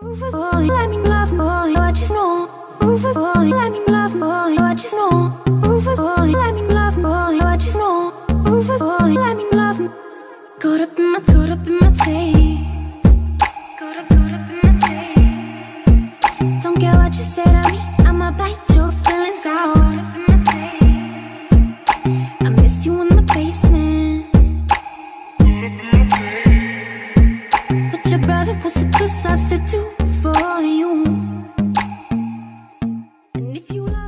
Rufus boy, let me love boy, what you know? Rufus boy, let me love boy, what you know? Rufus boy, let me love boy, what you know? Rufus boy, let me love. Caught up in my, caught up in my tape. Caught up, caught up in my tape. Don't care what you say to me, I'ma bite your feelings out. I miss you in the basement a substitute for you. And if you love